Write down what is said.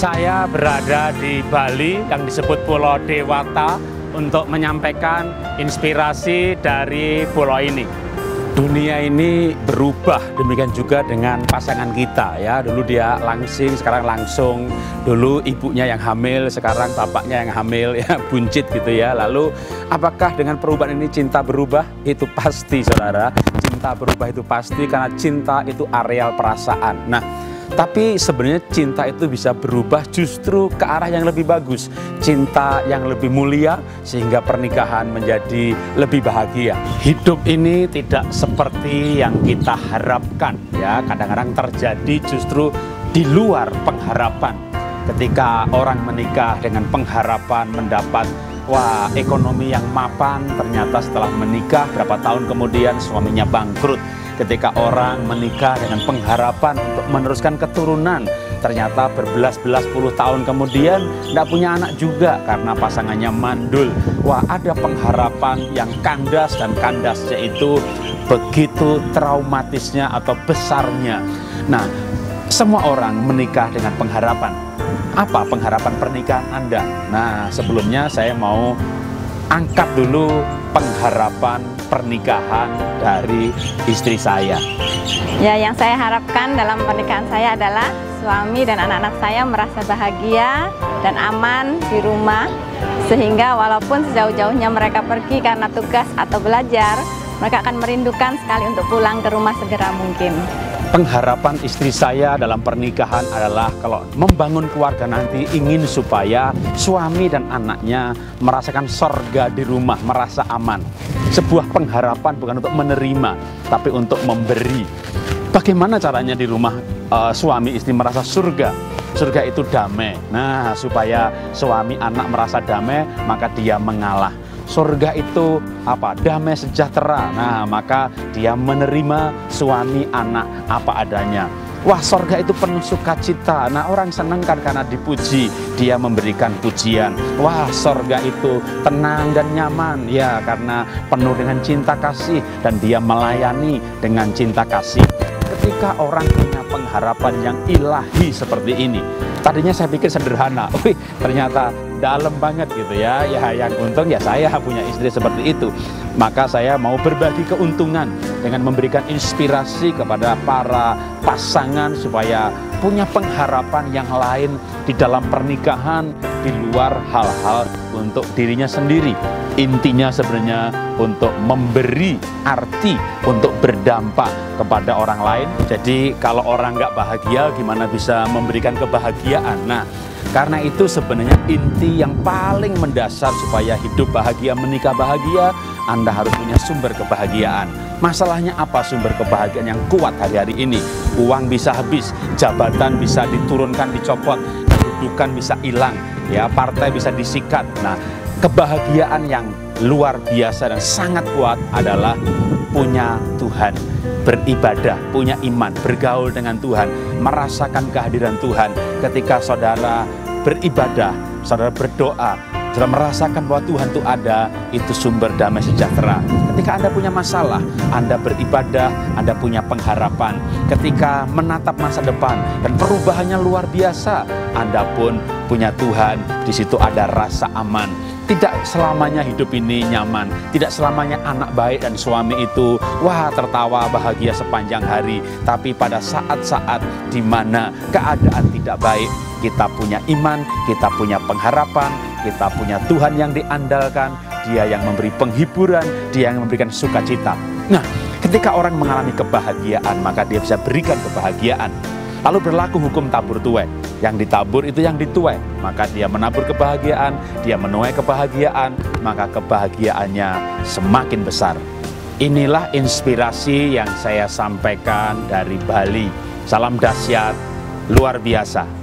Saya berada di Bali yang disebut Pulau Dewata untuk menyampaikan inspirasi dari pulau ini. Dunia ini berubah demikian juga dengan pasangan kita ya. Dulu dia langsing, sekarang langsung. Dulu ibunya yang hamil, sekarang bapaknya yang hamil ya, buncit gitu ya. Lalu apakah dengan perubahan ini cinta berubah? Itu pasti Saudara. Cinta berubah itu pasti karena cinta itu areal perasaan. Nah, tapi sebenarnya cinta itu bisa berubah justru ke arah yang lebih bagus. Cinta yang lebih mulia sehingga pernikahan menjadi lebih bahagia. Hidup ini tidak seperti yang kita harapkan ya. Kadang-kadang terjadi justru di luar pengharapan. Ketika orang menikah dengan pengharapan mendapat wah ekonomi yang mapan, ternyata setelah menikah berapa tahun kemudian suaminya bangkrut ketika orang menikah dengan pengharapan untuk meneruskan keturunan. Ternyata berbelas-belas puluh tahun kemudian tidak punya anak juga karena pasangannya mandul. Wah ada pengharapan yang kandas dan kandas yaitu begitu traumatisnya atau besarnya. Nah semua orang menikah dengan pengharapan. Apa pengharapan pernikahan Anda? Nah sebelumnya saya mau angkat dulu pengharapan pernikahan dari istri saya. Ya, yang saya harapkan dalam pernikahan saya adalah suami dan anak-anak saya merasa bahagia dan aman di rumah sehingga walaupun sejauh-jauhnya mereka pergi karena tugas atau belajar, mereka akan merindukan sekali untuk pulang ke rumah segera mungkin. Pengharapan istri saya dalam pernikahan adalah kalau membangun keluarga nanti ingin supaya suami dan anaknya merasakan sorga di rumah, merasa aman. Sebuah pengharapan bukan untuk menerima, tapi untuk memberi. Bagaimana caranya di rumah uh, suami istri merasa surga? Surga itu damai. Nah, supaya suami anak merasa damai, maka dia mengalah surga itu apa? Damai sejahtera. Nah maka dia menerima suami anak apa adanya. Wah sorga itu penuh sukacita. Nah orang senang kan karena dipuji. Dia memberikan pujian. Wah sorga itu tenang dan nyaman. Ya karena penuh dengan cinta kasih Dan dia melayani dengan cinta kasih. Ketika orang punya pengharapan yang ilahi seperti ini Tadinya saya pikir sederhana. Wih ternyata dalam banget gitu ya. Ya yang untung ya saya punya istri seperti itu. Maka saya mau berbagi keuntungan dengan memberikan inspirasi kepada para pasangan supaya punya pengharapan yang lain di dalam pernikahan di luar hal-hal untuk dirinya sendiri. Intinya sebenarnya untuk memberi arti, untuk berdampak kepada orang lain. Jadi kalau orang nggak bahagia, gimana bisa memberikan kebahagiaan? Nah, karena itu sebenarnya inti yang paling mendasar supaya hidup bahagia, menikah bahagia, Anda harus punya sumber kebahagiaan. Masalahnya apa sumber kebahagiaan yang kuat hari-hari ini? Uang bisa habis, jabatan bisa diturunkan, dicopot, kedudukan bisa hilang, ya partai bisa disikat. Nah, kebahagiaan yang luar biasa dan sangat kuat adalah punya Tuhan beribadah, punya iman, bergaul dengan Tuhan, merasakan kehadiran Tuhan. Ketika saudara beribadah, saudara berdoa, saudara merasakan bahwa Tuhan itu ada, itu sumber damai sejahtera. Ketika Anda punya masalah, Anda beribadah, Anda punya pengharapan. Ketika menatap masa depan dan perubahannya luar biasa, Anda pun punya Tuhan, di situ ada rasa aman tidak selamanya hidup ini nyaman, tidak selamanya anak baik dan suami itu wah tertawa bahagia sepanjang hari, tapi pada saat-saat di mana keadaan tidak baik, kita punya iman, kita punya pengharapan, kita punya Tuhan yang diandalkan, Dia yang memberi penghiburan, Dia yang memberikan sukacita. Nah, ketika orang mengalami kebahagiaan, maka dia bisa berikan kebahagiaan. Lalu berlaku hukum tabur tuai. Yang ditabur itu yang dituai. Maka dia menabur kebahagiaan, dia menuai kebahagiaan, maka kebahagiaannya semakin besar. Inilah inspirasi yang saya sampaikan dari Bali. Salam dahsyat, luar biasa.